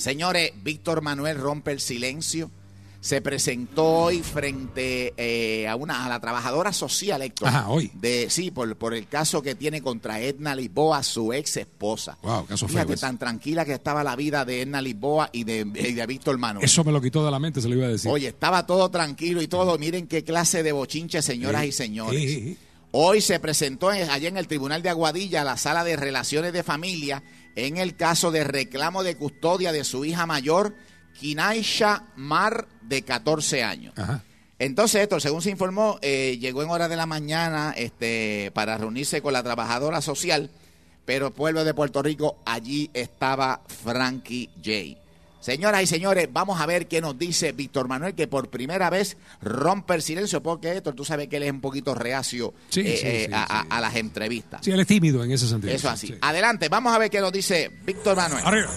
Señores, Víctor Manuel rompe el silencio. Se presentó hoy frente eh, a una a la trabajadora social, Héctor. Ajá, hoy. De, sí, por, por el caso que tiene contra Edna Lisboa, su ex esposa. Wow, caso Fíjate tan tranquila que estaba la vida de Edna Lisboa y de, y de Víctor Manuel. Eso me lo quitó de la mente, se lo iba a decir. Oye, estaba todo tranquilo y todo. Miren qué clase de bochinche, señoras Sí. y señores. Sí, sí, sí. Hoy se presentó en- allá en el Tribunal de Aguadilla la sala de relaciones de familia en el caso de reclamo de custodia de su hija mayor, Kinaisha Mar, de 14 años. Ajá. Entonces, esto, según se informó, eh, llegó en horas de la mañana este, para reunirse con la trabajadora social, pero el pueblo de Puerto Rico, allí estaba Frankie J. Señoras y señores, vamos a ver qué nos dice Víctor Manuel, que por primera vez rompe el silencio, porque Héctor, tú sabes que él es un poquito reacio Sí, eh, sí, eh, sí, a, a- las entrevistas. Sí, él es tímido en ese sentido. Eso así. Sí. Adelante, vamos a ver qué nos dice Víctor Manuel. Arriba.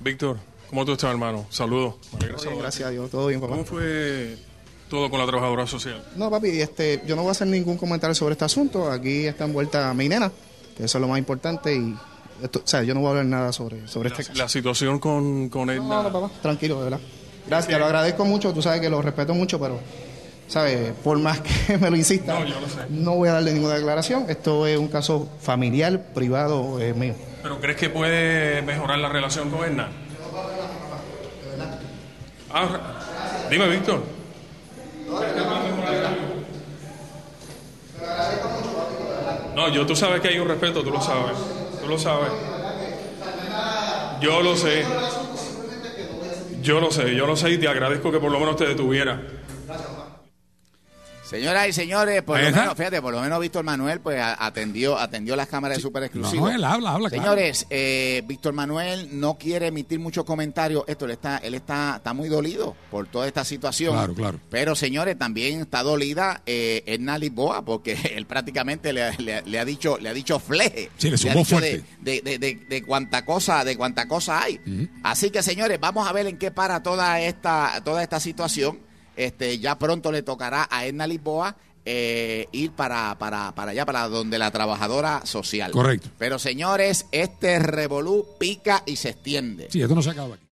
Víctor, ¿cómo tú estás, hermano? Saludos. Gracias a Dios, todo bien, papá. ¿Cómo fue todo con la trabajadora social? No, papi, este, yo no voy a hacer ningún comentario sobre este asunto. Aquí está envuelta mi nena, que eso es lo más importante. Y, esto, o sea, yo no voy a hablar nada sobre, sobre este caso. La situación con, con Edna. No, no, papá, tranquilo, de verdad. Gracias, te lo agradezco mucho. Tú sabes que lo respeto mucho, pero, ¿sabes? Por más que me lo insista, No, yo lo sé. no voy a darle ninguna declaración. Esto es un caso familiar, privado, eh, mío. ¿Pero crees que puede mejorar la relación con Edna? Ah, dime, Víctor. No, yo tú sabes que hay un respeto, tú lo sabes. Tú lo sabes. Yo lo sé. Yo lo sé, yo lo sé y te agradezco que por lo menos te detuviera. Señoras y señores, por lo menos, fíjate, por lo menos Víctor Manuel pues atendió, atendió las cámaras de super exclusivo. No, él habla, habla, claro. Señores, eh, Víctor Manuel no quiere emitir muchos comentarios. Esto él está, él está, está muy dolido por toda esta situación. Claro, claro. Pero señores, también está dolida eh, Edna Lisboa, porque él prácticamente le, le- le ha dicho, le ha dicho fleje. Sí, le ha sumó dicho fuerte. De, de, de, de- de cuánta cosa, de cuánta cosa hay. Así que señores, vamos a ver en qué para toda esta, toda esta situación. Este, ya pronto le tocará a Edna Lisboa eh, ir para, para, para allá, para donde la trabajadora social. Correcto. Pero señores, este revolú pica y se extiende. Sí, esto no se acaba aquí.